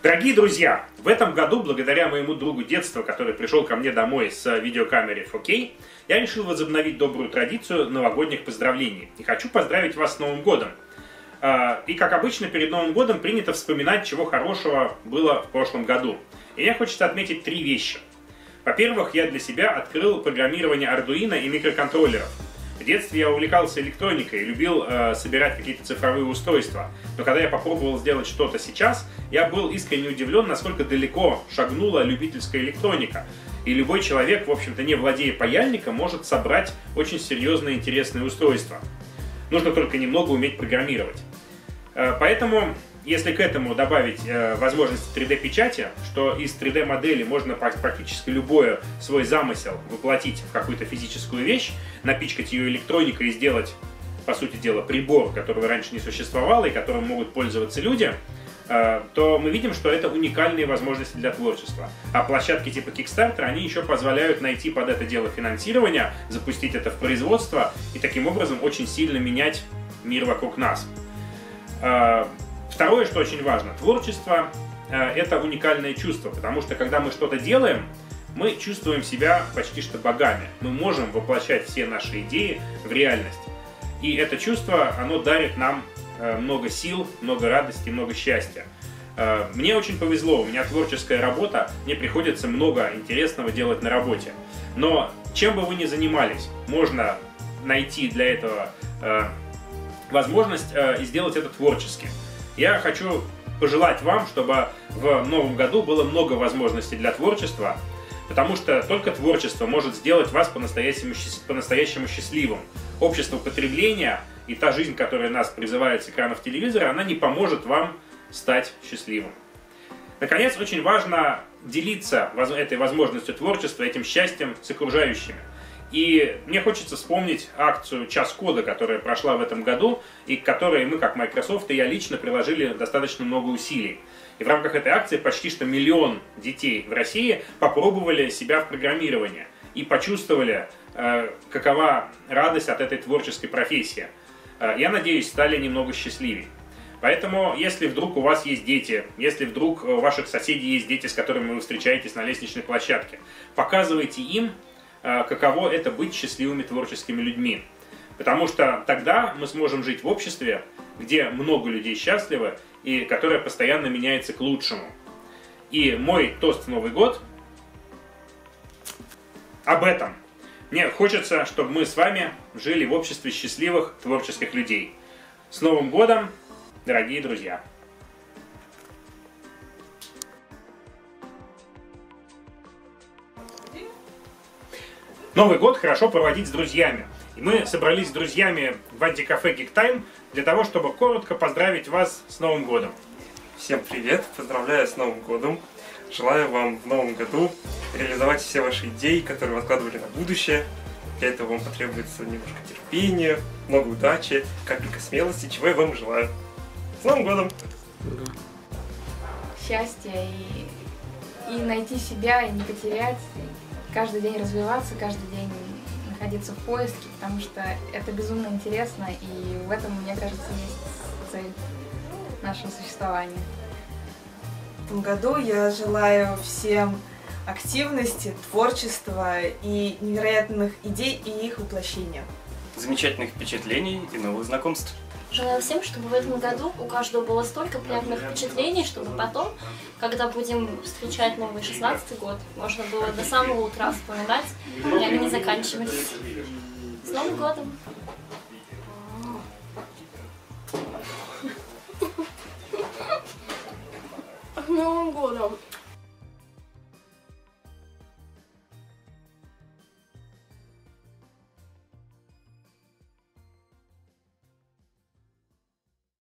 Дорогие друзья, в этом году, благодаря моему другу детства, который пришел ко мне домой с видеокамерой 4K, я решил возобновить добрую традицию новогодних поздравлений. И хочу поздравить вас с Новым годом. А, и, как обычно, перед Новым годом принято вспоминать, чего хорошего было в прошлом году. И мне хочется отметить три вещи. Во-первых, я для себя открыл программирование Arduino и микроконтроллеров – в детстве я увлекался электроникой, любил э, собирать какие-то цифровые устройства. Но когда я попробовал сделать что-то сейчас, я был искренне удивлен, насколько далеко шагнула любительская электроника. И любой человек, в общем-то, не владея паяльником, может собрать очень серьезные интересные устройства. Нужно только немного уметь программировать. Э, поэтому если к этому добавить э, возможность 3D-печати, что из 3D-модели можно практически любое свой замысел воплотить в какую-то физическую вещь, напичкать ее электроникой и сделать, по сути дела, прибор, которого раньше не существовало и которым могут пользоваться люди, э, то мы видим, что это уникальные возможности для творчества. А площадки типа Kickstarter, они еще позволяют найти под это дело финансирование, запустить это в производство и таким образом очень сильно менять мир вокруг нас. Второе, что очень важно, творчество э, это уникальное чувство, потому что когда мы что-то делаем, мы чувствуем себя почти что богами. Мы можем воплощать все наши идеи в реальность. И это чувство, оно дарит нам э, много сил, много радости, много счастья. Э, мне очень повезло, у меня творческая работа, мне приходится много интересного делать на работе. Но чем бы вы ни занимались, можно найти для этого возможность и сделать это творчески. Я хочу пожелать вам, чтобы в новом году было много возможностей для творчества, потому что только творчество может сделать вас по-настоящему, по-настоящему счастливым. Общество потребления и та жизнь, которая нас призывает с экранов телевизора, она не поможет вам стать счастливым. Наконец, очень важно делиться этой возможностью творчества, этим счастьем с окружающими. И мне хочется вспомнить акцию «Час кода», которая прошла в этом году, и к которой мы, как Microsoft, и я лично приложили достаточно много усилий. И в рамках этой акции почти что миллион детей в России попробовали себя в программировании и почувствовали, э, какова радость от этой творческой профессии. Э, я надеюсь, стали немного счастливее. Поэтому, если вдруг у вас есть дети, если вдруг у ваших соседей есть дети, с которыми вы встречаетесь на лестничной площадке, показывайте им, каково это быть счастливыми творческими людьми. Потому что тогда мы сможем жить в обществе, где много людей счастливы и которое постоянно меняется к лучшему. И мой тост в Новый год об этом. Мне хочется, чтобы мы с вами жили в обществе счастливых творческих людей. С Новым годом, дорогие друзья! Новый год хорошо проводить с друзьями. И мы собрались с друзьями в антикафе Geek Time для того, чтобы коротко поздравить вас с Новым годом. Всем привет! Поздравляю с Новым годом! Желаю вам в новом году реализовать все ваши идеи, которые вы откладывали на будущее. Для этого вам потребуется немножко терпения, много удачи, капелька смелости, чего я вам желаю. С Новым годом! Счастья и, и найти себя, и не потерять, каждый день развиваться, каждый день находиться в поиске, потому что это безумно интересно, и в этом, мне кажется, есть цель нашего существования. В этом году я желаю всем активности, творчества и невероятных идей и их воплощения. Замечательных впечатлений и новых знакомств. Желаю всем, чтобы в этом году у каждого было столько приятных впечатлений, чтобы потом, когда будем встречать новый 16 год, можно было до самого утра вспоминать, и они не заканчивались. С Новым годом! С Новым годом!